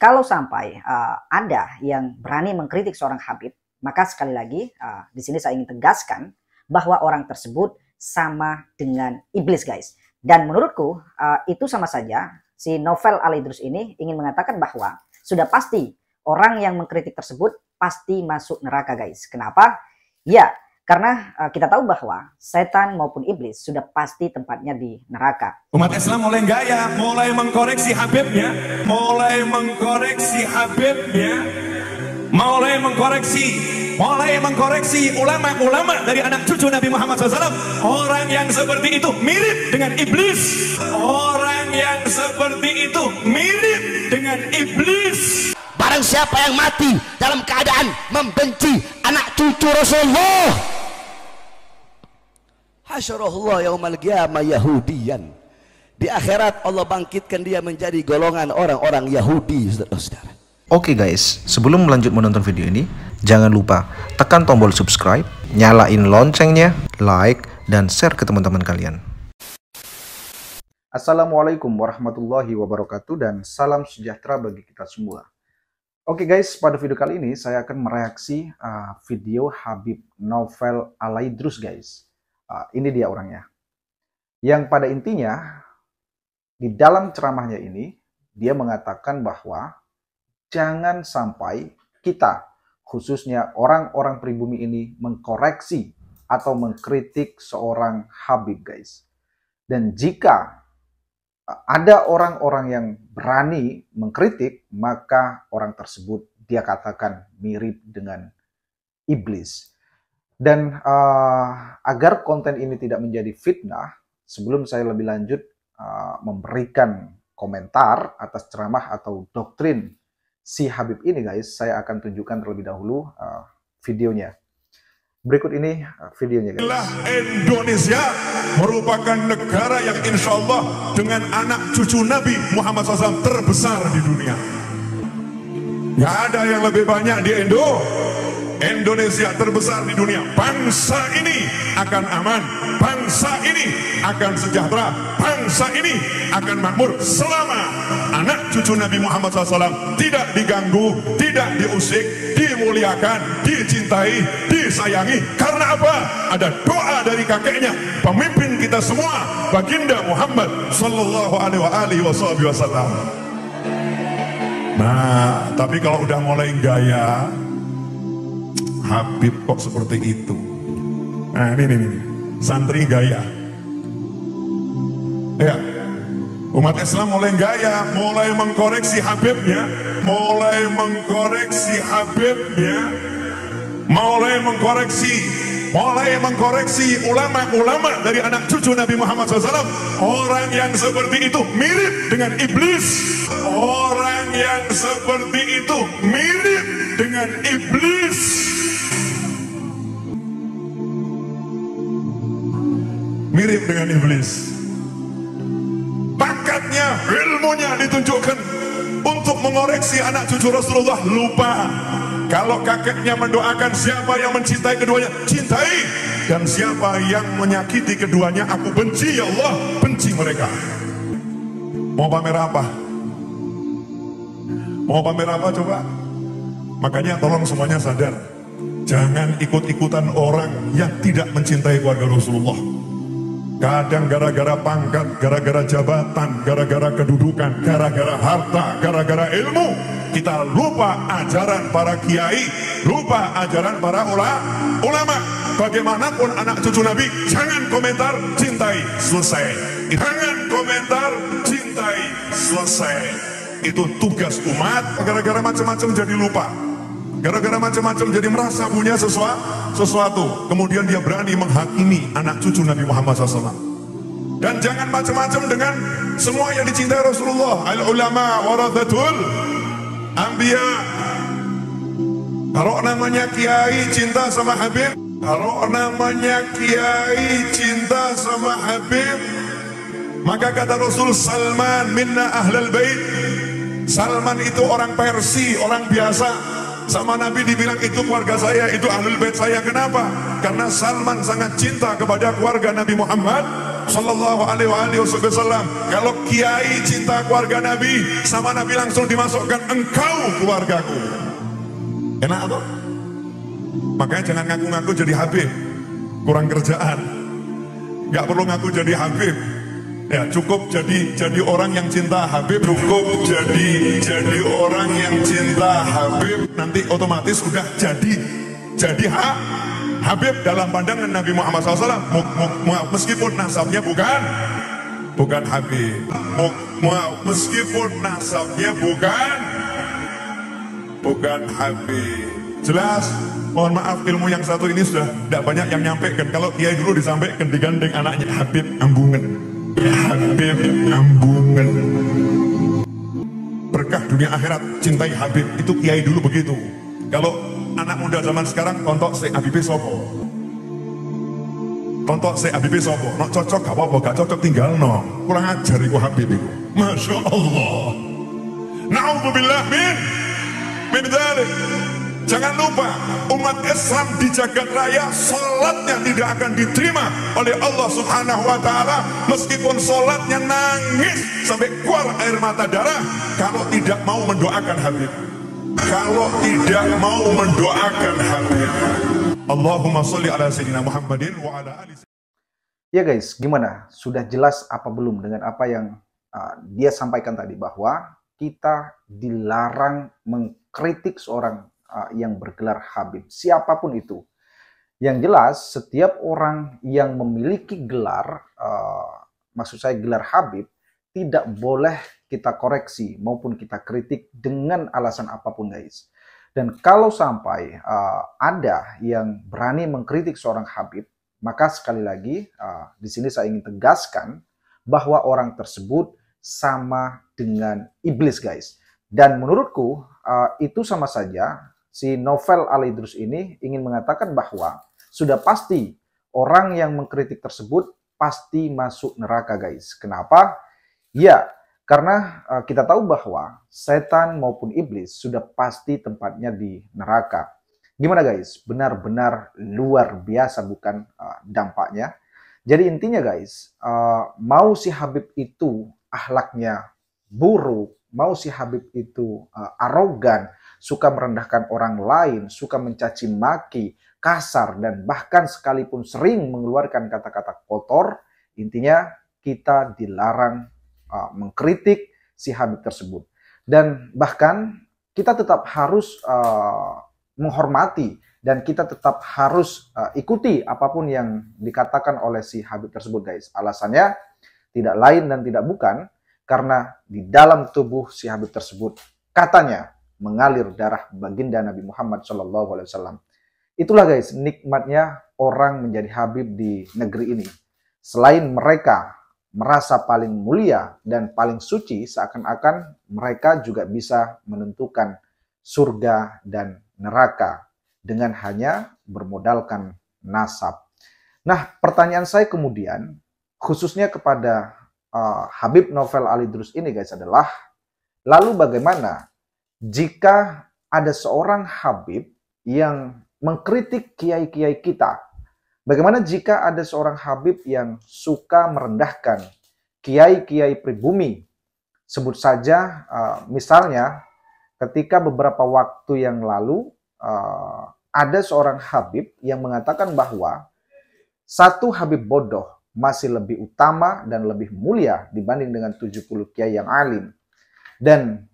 Kalau sampai uh, ada yang berani mengkritik seorang Habib, maka sekali lagi uh, di sini saya ingin tegaskan bahwa orang tersebut sama dengan iblis guys. Dan menurutku uh, itu sama saja si novel Al Idrus ini ingin mengatakan bahwa sudah pasti orang yang mengkritik tersebut pasti masuk neraka guys. Kenapa? Ya, karena uh, kita tahu bahwa setan maupun iblis sudah pasti tempatnya di neraka. Umat Islam mulai gaya, mulai mengkoreksi Habibnya, mulai mengkoreksi Habibnya, mulai mengkoreksi, mulai mengkoreksi ulama-ulama dari anak cucu Nabi Muhammad SAW. Orang yang seperti itu mirip dengan iblis. Orang yang seperti itu mirip dengan iblis. Barang siapa yang mati dalam keadaan membenci anak cucu Rasulullah. Hasyarahullah yaumal qiyamah Yahudian. Di akhirat Allah bangkitkan dia menjadi golongan orang-orang Yahudi, saudara-saudara. Oke guys, sebelum melanjut menonton video ini, jangan lupa tekan tombol subscribe, nyalain loncengnya, like, dan share ke teman-teman kalian. Assalamualaikum warahmatullahi wabarakatuh dan salam sejahtera bagi kita semua. Oke guys, pada video kali ini saya akan mereaksi uh, video Habib Novel Alaidrus guys. Uh, ini dia orangnya. Yang pada intinya, di dalam ceramahnya ini, dia mengatakan bahwa jangan sampai kita, khususnya orang-orang pribumi ini, mengkoreksi atau mengkritik seorang Habib guys. Dan jika ada orang-orang yang berani mengkritik, maka orang tersebut dia katakan mirip dengan iblis. Dan uh, agar konten ini tidak menjadi fitnah, sebelum saya lebih lanjut uh, memberikan komentar atas ceramah atau doktrin si Habib ini guys, saya akan tunjukkan terlebih dahulu uh, videonya. Berikut ini videonya. Guys. Indonesia merupakan negara yang insya Allah dengan anak cucu Nabi Muhammad SAW terbesar di dunia. Gak ada yang lebih banyak di Indo. Indonesia terbesar di dunia. Bangsa ini akan aman. Bangsa ini akan sejahtera. Bangsa ini akan makmur selama anak cucu Nabi Muhammad SAW tidak diganggu, tidak diusik, dimuliakan, dicintai, disayangi. Karena apa? Ada doa dari kakeknya, pemimpin kita semua, baginda Muhammad Sallallahu Alaihi Wasallam. Nah, tapi kalau udah mulai gaya, Habib kok seperti itu. Nah, ini, ini, ini. santri gaya. Ya, umat Islam mulai gaya, mulai mengkoreksi Habibnya, mulai mengkoreksi Habibnya, mulai mengkoreksi, mulai mengkoreksi ulama-ulama dari anak cucu Nabi Muhammad SAW. Orang yang seperti itu mirip dengan iblis. Orang yang seperti itu mirip dengan iblis. Mirip dengan iblis ilmunya ditunjukkan untuk mengoreksi anak cucu Rasulullah. Lupa. Kalau kakeknya mendoakan siapa yang mencintai keduanya cintai. Dan siapa yang menyakiti keduanya aku benci ya Allah. Benci mereka. Mau pamer apa? Mau pamer apa coba? Makanya tolong semuanya sadar. Jangan ikut-ikutan orang yang tidak mencintai keluarga Rasulullah Kadang gara-gara pangkat, gara-gara jabatan, gara-gara kedudukan, gara-gara harta, gara-gara ilmu, kita lupa ajaran para kiai, lupa ajaran para ulama. Bagaimanapun anak cucu Nabi, jangan komentar, cintai, selesai. Jangan komentar, cintai, selesai. Itu tugas umat, gara-gara macam-macam jadi lupa. Gara-gara macam-macam jadi merasa punya sesuatu, sesuatu. Kemudian dia berani menghakimi anak cucu Nabi Muhammad SAW. Dan jangan macam-macam dengan semua yang dicintai Rasulullah. Al ulama warathatul anbiya. Kalau namanya kiai cinta sama Habib, kalau namanya kiai cinta sama Habib, maka kata Rasul Salman minna ahlal bait. Salman itu orang Persi, orang biasa Sama Nabi dibilang itu keluarga saya, itu ahlul bait saya. Kenapa? Karena Salman sangat cinta kepada keluarga Nabi Muhammad Sallallahu alaihi wasallam. Kalau kiai cinta keluarga Nabi, sama Nabi langsung dimasukkan engkau keluargaku. Enak tuh? Makanya jangan ngaku-ngaku jadi Habib. Kurang kerjaan. Gak perlu ngaku jadi Habib. Ya cukup jadi jadi orang yang cinta Habib. Cukup jadi jadi orang yang cinta Habib. Nanti otomatis sudah jadi jadi ha, Habib dalam pandangan Nabi Muhammad SAW meskipun nasabnya bukan bukan Habib. Meskipun nasabnya bukan bukan Habib. Jelas? Mohon maaf ilmu yang satu ini sudah tidak banyak yang nyampaikan kalau kiai dulu disampaikan digandeng anaknya Habib Ambungan Habib Ambungan. Berkah dunia akhirat cintai Habib. Itu kiai dulu begitu. Kalau anak muda zaman sekarang tontok si Habib Sopo tontok si Habib Sopo no cocok gak apa-apa. Gak cocok tinggal no. Kurang ajar itu Habib itu Masya Allah. Na'udzubillah min. Min dhalik Jangan lupa umat Islam di jagat raya sholatnya tidak akan diterima oleh Allah subhanahu wa ta'ala. Meskipun sholatnya nangis sampai keluar air mata darah kalau tidak mau mendoakan Habib. Kalau tidak mau mendoakan Habib. Allahumma salli ala Sayyidina Muhammadin wa ala ali Ya guys, gimana? Sudah jelas apa belum dengan apa yang uh, dia sampaikan tadi bahwa kita dilarang mengkritik seorang yang bergelar Habib, siapa pun itu. Yang jelas, setiap orang yang memiliki gelar, uh, maksud saya gelar Habib, tidak boleh kita koreksi maupun kita kritik dengan alasan apa pun, guys. Dan kalau sampai uh, ada yang berani mengkritik seorang Habib, maka sekali lagi uh, di sini saya ingin tegaskan bahwa orang tersebut sama dengan iblis, guys. Dan menurutku itu sama saja si novel Al Idrus ini ingin mengatakan bahwa sudah pasti orang yang mengkritik tersebut pasti masuk neraka guys. Kenapa? Ya, karena uh, kita tahu bahwa setan maupun iblis sudah pasti tempatnya di neraka. Gimana guys? Benar-benar luar biasa bukan uh, dampaknya. Jadi intinya guys, uh, mau si Habib itu ahlaknya buruk, mau si Habib itu uh, arogan, suka merendahkan orang lain, suka mencaci maki, kasar, dan bahkan sekalipun sering mengeluarkan kata-kata kotor, intinya kita dilarang uh, mengkritik si Habib tersebut. Dan bahkan kita tetap harus uh, menghormati dan kita tetap harus uh, ikuti apa pun yang dikatakan oleh si Habib tersebut guys. Alasannya tidak lain dan tidak bukan karena di dalam tubuh si Habib tersebut katanya mengalir darah baginda Nabi Muhammad Wasallam. Itulah guys nikmatnya orang menjadi Habib di negeri ini. Selain mereka merasa paling mulia dan paling suci, seakan-akan mereka juga bisa menentukan surga dan neraka dengan hanya bermodalkan nasab. Nah, pertanyaan saya kemudian khususnya kepada uh, Habib Novel Alidrus ini guys adalah lalu bagaimana jika ada seorang Habib yang mengkritik kiai-kiai kita, bagaimana jika ada seorang Habib yang suka merendahkan kiai-kiai pribumi? Sebut saja, uh, misalnya, ketika beberapa waktu yang lalu uh, ada seorang Habib yang mengatakan bahwa satu Habib bodoh masih lebih utama dan lebih mulia dibanding dengan 70 kiai yang alim. Dan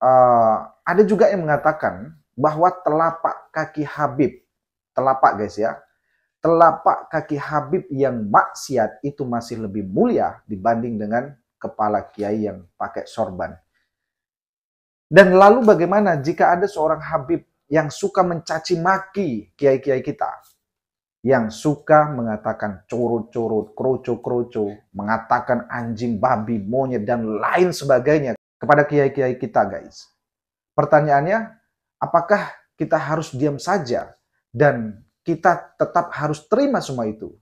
uh, ada juga yang mengatakan bahwa telapak kaki Habib, telapak guys ya, telapak kaki Habib yang maksiat itu masih lebih mulia dibanding dengan kepala kiai yang pakai sorban. Dan lalu bagaimana jika ada seorang Habib yang suka mencaci maki kiai-kiai kita? Yang suka mengatakan curut-curut, kroco-kroco, mengatakan anjing, babi, monyet, dan lain sebagainya kepada kiai-kiai kita guys. Pertanyaannya, apakah kita harus diam saja dan kita tetap harus terima semua itu?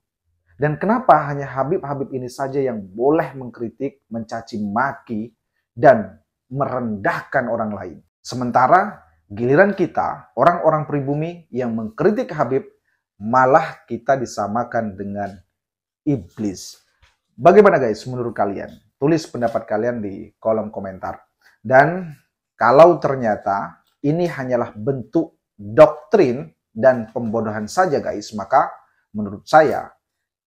Dan kenapa hanya Habib-Habib ini saja yang boleh mengkritik, mencaci maki, dan merendahkan orang lain? Sementara Giliran kita, orang-orang pribumi yang mengkritik Habib, malah kita disamakan dengan iblis. Bagaimana guys menurut kalian? Tulis pendapat kalian di kolom komentar. Dan kalau ternyata ini hanyalah bentuk doktrin dan pembodohan saja guys, maka menurut saya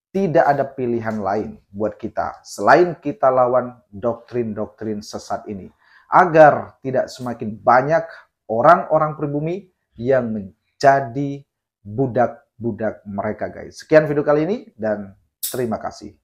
tidak ada pilihan lain buat kita selain kita lawan doktrin-doktrin sesat ini agar tidak semakin banyak orang-orang pribumi yang menjadi budak-budak mereka guys. Sekian video kali ini dan terima kasih.